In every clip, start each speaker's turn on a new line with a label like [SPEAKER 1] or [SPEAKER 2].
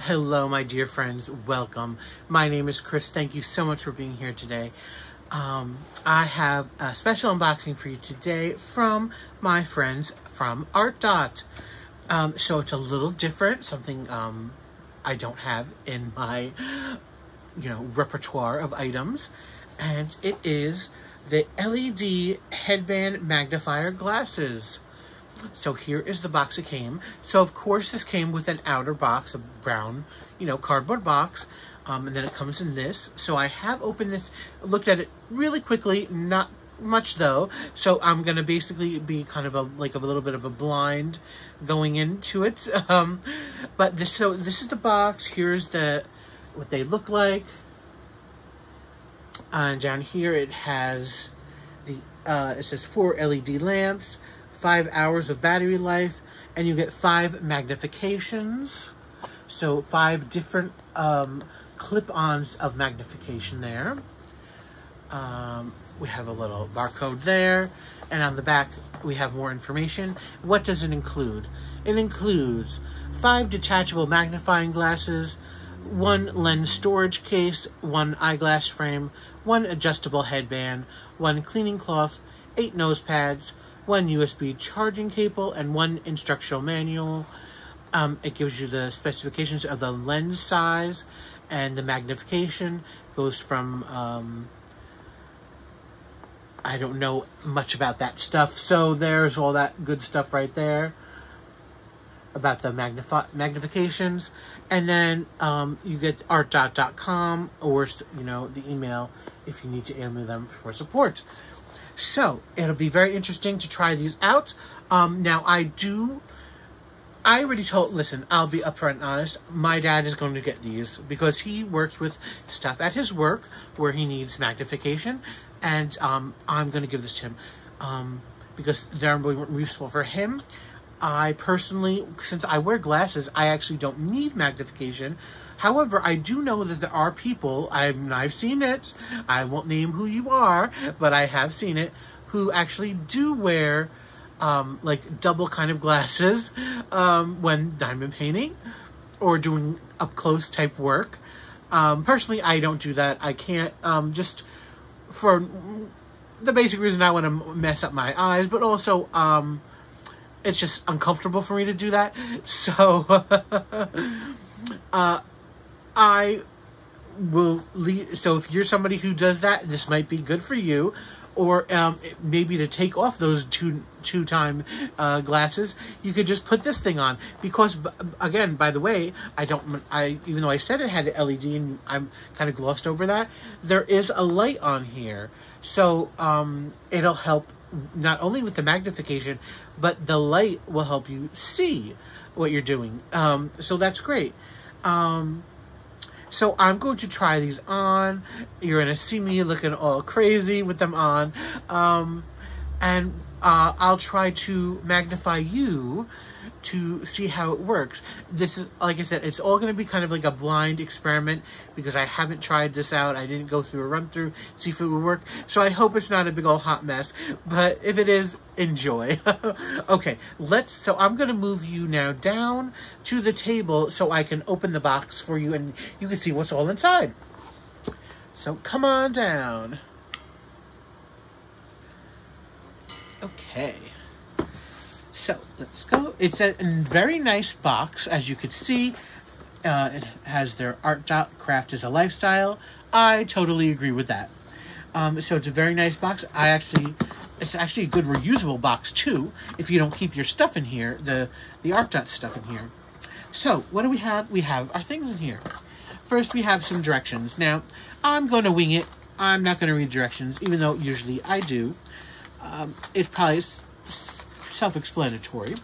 [SPEAKER 1] Hello, my dear friends. Welcome. My name is Chris. Thank you so much for being here today. Um, I have a special unboxing for you today from my friends from ArtDot. Um, so it's a little different, something um, I don't have in my, you know, repertoire of items. And it is the LED headband magnifier glasses. So here is the box it came. So of course this came with an outer box, a brown, you know, cardboard box. Um, and then it comes in this. So I have opened this, looked at it really quickly, not much though. So I'm going to basically be kind of a, like a little bit of a blind going into it. Um, but this, so this is the box. Here's the, what they look like. And down here it has the, uh, it says four LED lamps, five hours of battery life, and you get five magnifications. So five different um, clip-ons of magnification there. Um, we have a little barcode there, and on the back we have more information. What does it include? It includes five detachable magnifying glasses, one lens storage case, one eyeglass frame, one adjustable headband, one cleaning cloth, eight nose pads, one USB charging cable, and one instructional manual. Um, it gives you the specifications of the lens size and the magnification. Goes from, um, I don't know much about that stuff. So there's all that good stuff right there about the magnif magnifications. And then um, you get artdot.com or, you know, the email if you need to email them for support. So it'll be very interesting to try these out. Um, now I do, I already told, listen, I'll be upfront and honest. My dad is going to get these because he works with stuff at his work where he needs magnification. And um, I'm going to give this to him um, because they're really useful for him. I personally, since I wear glasses, I actually don't need magnification. However, I do know that there are people, I've, I've seen it, I won't name who you are, but I have seen it, who actually do wear um, like double kind of glasses um, when diamond painting or doing up close type work. Um, personally, I don't do that. I can't, um, just for the basic reason I want to mess up my eyes, but also, um, it's just uncomfortable for me to do that. So, uh, I will leave. So if you're somebody who does that, this might be good for you. Or um, maybe to take off those two two time uh, glasses, you could just put this thing on. Because again, by the way, I don't. I even though I said it had an LED and I'm kind of glossed over that, there is a light on here, so um, it'll help not only with the magnification, but the light will help you see what you're doing. Um, so that's great. Um, so I'm going to try these on. You're going to see me looking all crazy with them on. Um, and uh, I'll try to magnify you to see how it works. This is, like I said, it's all going to be kind of like a blind experiment because I haven't tried this out. I didn't go through a run through, see if it would work. So I hope it's not a big old hot mess, but if it is, enjoy. okay, let's, so I'm going to move you now down to the table so I can open the box for you and you can see what's all inside. So come on down. Okay. So let's go. It's a very nice box, as you could see. Uh, it has their ArtDot craft is a lifestyle. I totally agree with that. Um, so it's a very nice box. I actually, it's actually a good reusable box too. If you don't keep your stuff in here, the the ArtDot stuff in here. So what do we have? We have our things in here. First, we have some directions. Now, I'm going to wing it. I'm not going to read directions, even though usually I do. Um, it's probably self-explanatory.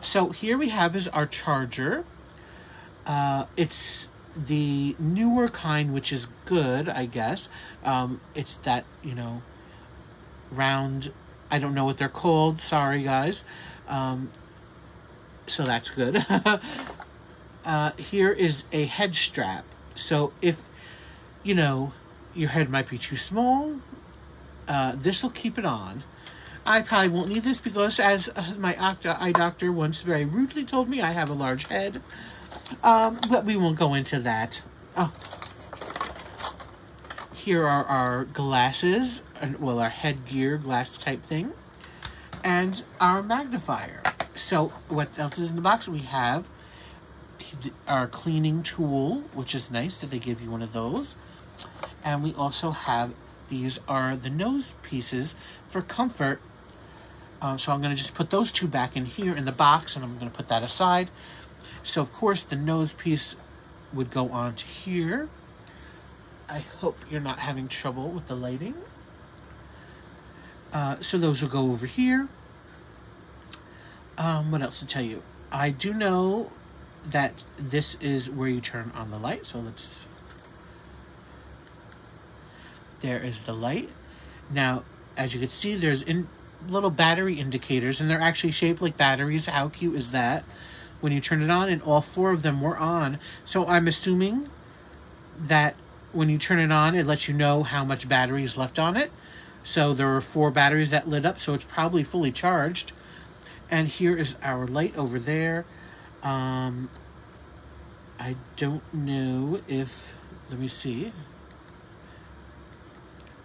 [SPEAKER 1] So here we have is our charger. Uh, it's the newer kind, which is good, I guess. Um, it's that, you know, round, I don't know what they're called. Sorry, guys. Um, so that's good. uh, here is a head strap. So if, you know, your head might be too small, uh, this will keep it on. I probably won't need this because as uh, my eye doctor once very rudely told me, I have a large head. Um, but we won't go into that. Oh. Here are our glasses, and well, our headgear glass type thing, and our magnifier. So what else is in the box? We have our cleaning tool, which is nice that they give you one of those. And we also have, these are the nose pieces for comfort. Uh, so I'm going to just put those two back in here in the box, and I'm going to put that aside. So, of course, the nose piece would go on to here. I hope you're not having trouble with the lighting. Uh, so those will go over here. Um, what else to tell you? I do know that this is where you turn on the light. So let's, there is the light. Now, as you can see, there's in little battery indicators and they're actually shaped like batteries. How cute is that? When you turn it on and all four of them were on. So I'm assuming that when you turn it on, it lets you know how much battery is left on it. So there were four batteries that lit up, so it's probably fully charged. And here is our light over there. Um, I don't know if, let me see.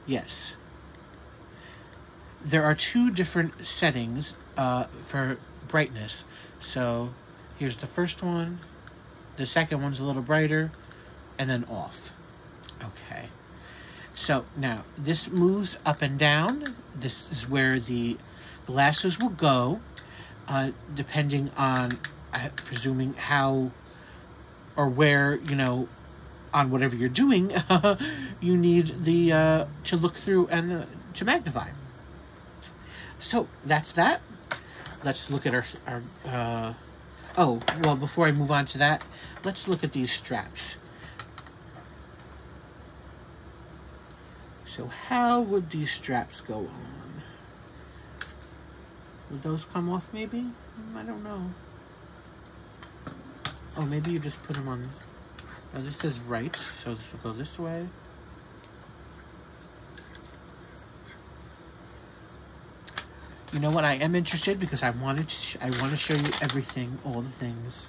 [SPEAKER 1] Yes. There are two different settings uh, for brightness. So here's the first one. The second one's a little brighter and then off. Okay. So now this moves up and down. This is where the glasses will go, uh, depending on presuming how or where, you know, on whatever you're doing, you need the uh, to look through and the, to magnify. So that's that. Let's look at our, our uh, oh, well, before I move on to that, let's look at these straps. So how would these straps go on? Would those come off maybe? I don't know. Oh, maybe you just put them on... Oh, this says right, so this will go this way. You know what? I am interested because I wanted to. I want to show you everything, all the things.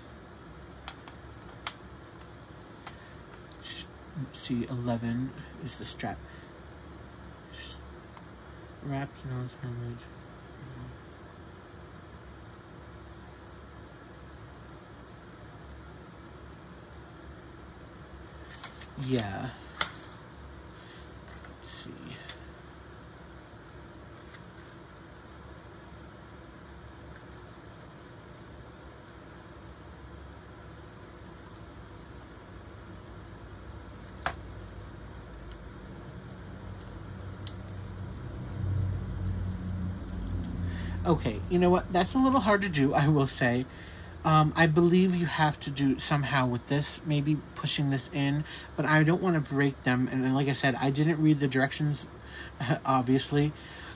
[SPEAKER 1] See, eleven is the strap. Wrapped nose image. Yeah. Let's see. Okay, you know what? That's a little hard to do, I will say. Um, I believe you have to do somehow with this, maybe pushing this in, but I don't want to break them. And like I said, I didn't read the directions, obviously.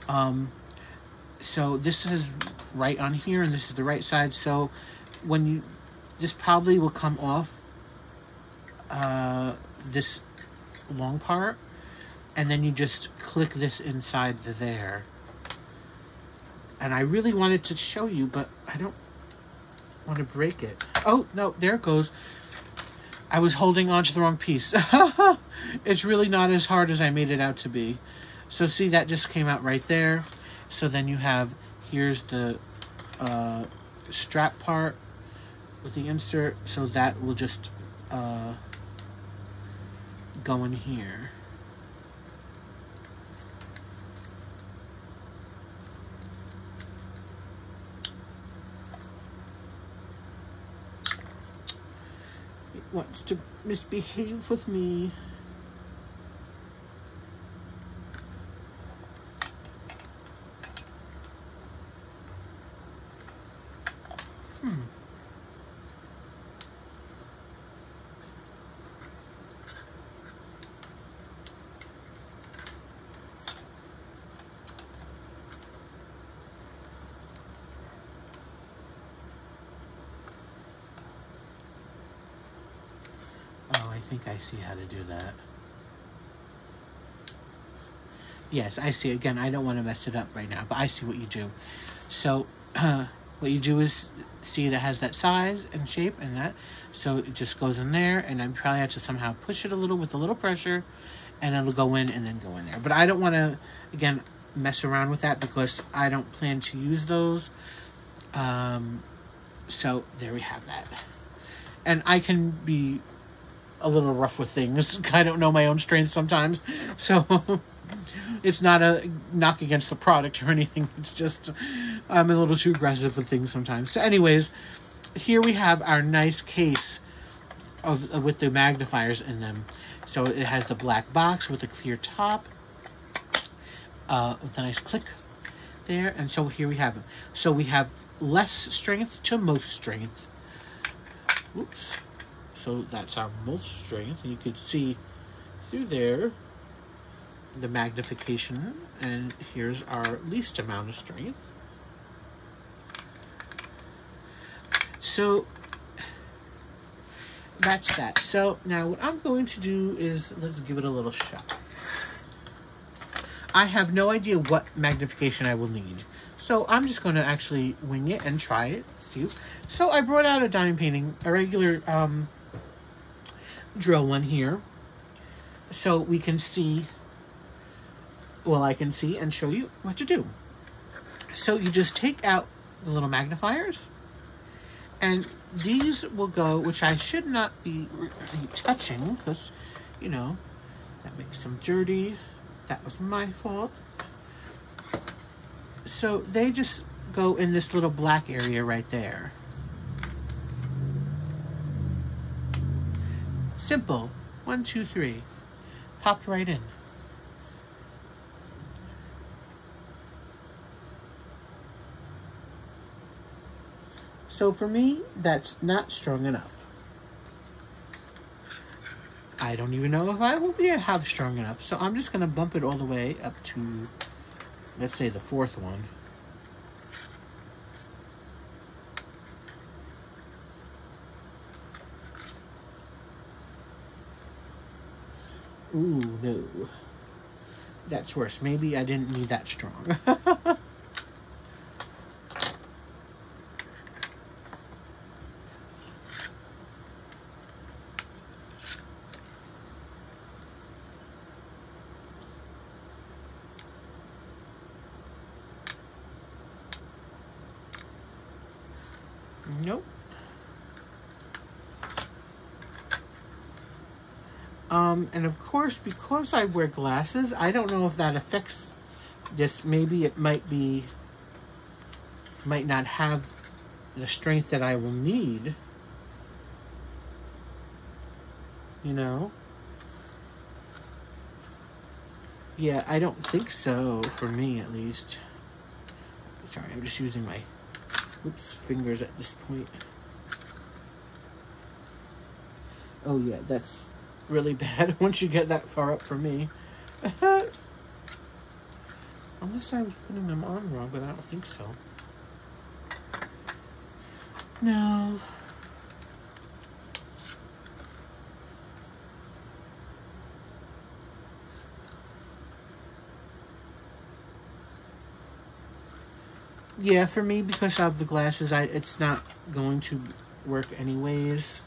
[SPEAKER 1] Um, so this is right on here, and this is the right side. So when you, this probably will come off uh, this long part, and then you just click this inside the there. And I really wanted to show you, but I don't want to break it. Oh, no, there it goes. I was holding on to the wrong piece. it's really not as hard as I made it out to be. So see, that just came out right there. So then you have, here's the uh, strap part with the insert. So that will just uh, go in here. Wants to misbehave with me. Think I see how to do that. Yes, I see. Again, I don't want to mess it up right now, but I see what you do. So, uh, what you do is see that has that size and shape and that. So it just goes in there and I probably have to somehow push it a little with a little pressure and it'll go in and then go in there. But I don't want to, again, mess around with that because I don't plan to use those. Um, so there we have that. And I can be a little rough with things. I don't know my own strength sometimes. So it's not a knock against the product or anything. It's just I'm a little too aggressive with things sometimes. So anyways, here we have our nice case of uh, with the magnifiers in them. So it has the black box with the clear top. Uh, with a nice click there. And so here we have them. So we have less strength to most strength. Oops. So that's our most strength. You can see through there the magnification. And here's our least amount of strength. So that's that. So now what I'm going to do is let's give it a little shot. I have no idea what magnification I will need. So I'm just going to actually wing it and try it. See? So I brought out a diamond painting, a regular um, drill one here. So we can see, well, I can see and show you what to do. So you just take out the little magnifiers and these will go, which I should not be touching because, you know, that makes them dirty. That was my fault. So they just go in this little black area right there. Simple. One, two, three. Popped right in. So for me, that's not strong enough. I don't even know if I will be have strong enough. So I'm just going to bump it all the way up to, let's say the fourth one. Ooh, no. That's worse. Maybe I didn't need that strong. Nope. Um, and of course, because I wear glasses, I don't know if that affects this. Maybe it might be, might not have the strength that I will need. You know? Yeah, I don't think so, for me at least. Sorry, I'm just using my oops, fingers at this point. Oh yeah, that's really bad once you get that far up for me. Unless I was putting them on wrong, but I don't think so. No. Yeah, for me, because of the glasses, I it's not going to work anyways.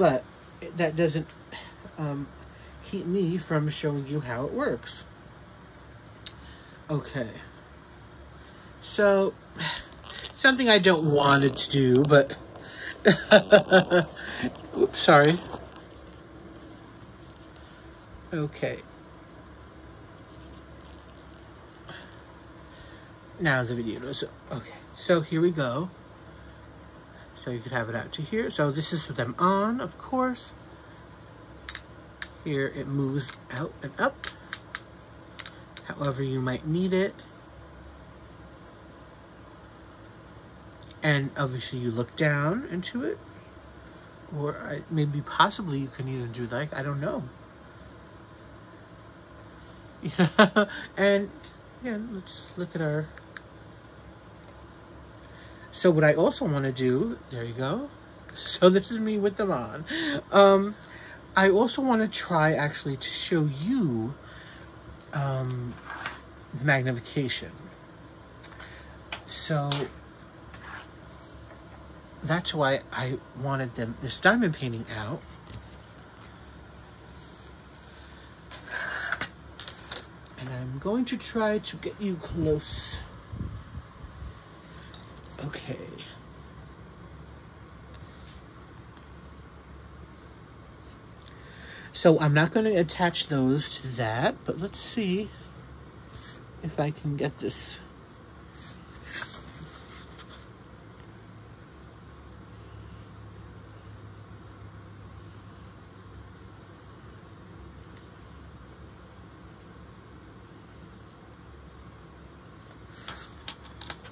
[SPEAKER 1] But that doesn't um, keep me from showing you how it works. Okay. So, something I don't want to do, but... Oops, sorry. Okay. Now the video does Okay, so here we go. So you could have it out to here. So this is with them on, of course. Here it moves out and up. However you might need it. And obviously you look down into it. Or maybe possibly you can even do like, I don't know. And yeah, let's look at our so what I also want to do, there you go. So this is me with them on. Um, I also want to try actually to show you um, the magnification. So that's why I wanted them this diamond painting out. And I'm going to try to get you close. Okay. So I'm not going to attach those to that, but let's see if I can get this.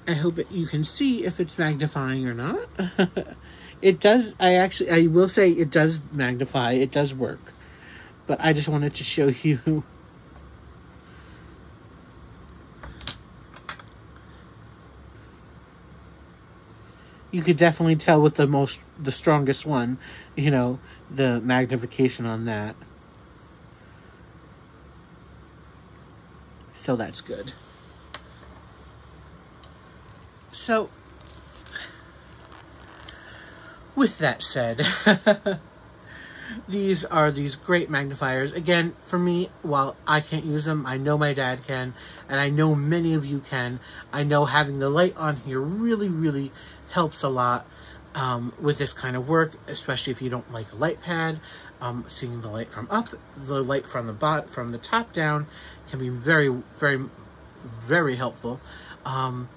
[SPEAKER 1] I hope it, you can see if it's magnifying or not. it does, I actually, I will say it does magnify, it does work. But I just wanted to show you. You could definitely tell with the most the strongest one you know the magnification on that. So that's good so with that said these are these great magnifiers. Again, for me, while I can't use them, I know my dad can, and I know many of you can. I know having the light on here really, really helps a lot um, with this kind of work, especially if you don't like a light pad. Um, seeing the light from up, the light from the bot, from the top down can be very, very, very helpful. Um,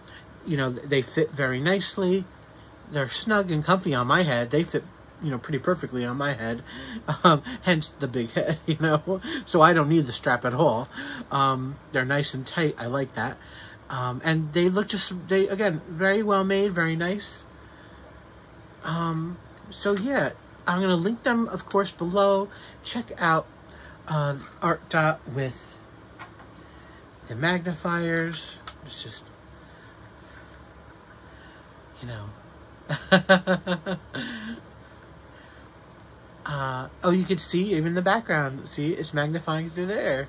[SPEAKER 1] you know, they fit very nicely. They're snug and comfy on my head. They fit you know, pretty perfectly on my head, um, hence the big head, you know, so I don't need the strap at all. Um, they're nice and tight, I like that. Um, and they look just, they, again, very well made, very nice. Um, so yeah, I'm going to link them, of course, below. Check out uh, ArtDot with the magnifiers. It's just, you know. Uh, oh, you can see even the background. See, it's magnifying through there.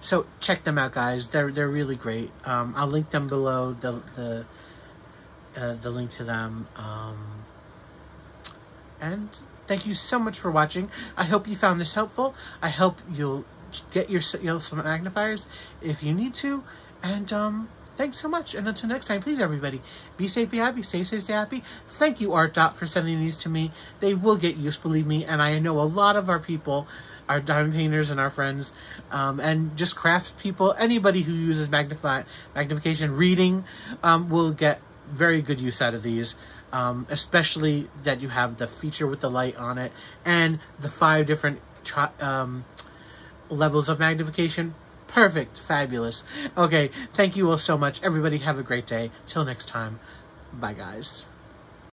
[SPEAKER 1] So check them out, guys. They're they're really great. Um, I'll link them below. The the uh, the link to them. Um, and thank you so much for watching. I hope you found this helpful. I hope you'll get your, your some magnifiers if you need to. And um, Thanks so much. And until next time, please, everybody, be safe, be happy, stay safe, stay happy. Thank you, ArtDot, for sending these to me. They will get used, believe me. And I know a lot of our people, our diamond painters and our friends, um, and just craft people, anybody who uses magnify, magnification reading um, will get very good use out of these. Um, especially that you have the feature with the light on it and the five different um, levels of magnification Perfect. Fabulous. Okay, thank you all so much. Everybody have a great day. Till next time. Bye, guys.